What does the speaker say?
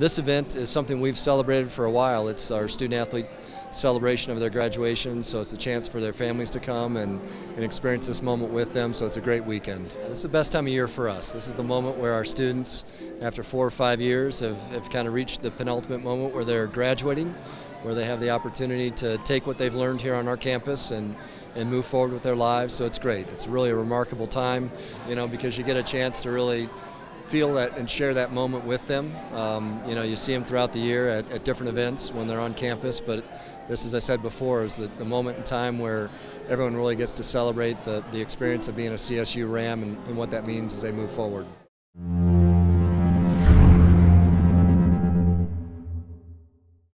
This event is something we've celebrated for a while. It's our student athlete celebration of their graduation, so it's a chance for their families to come and, and experience this moment with them, so it's a great weekend. This is the best time of year for us. This is the moment where our students, after four or five years, have, have kind of reached the penultimate moment where they're graduating, where they have the opportunity to take what they've learned here on our campus and, and move forward with their lives, so it's great. It's really a remarkable time, you know, because you get a chance to really feel that and share that moment with them. Um, you know, you see them throughout the year at, at, different events when they're on campus, but this, as I said before, is the, the moment in time where everyone really gets to celebrate the, the experience of being a CSU Ram and, and what that means as they move forward.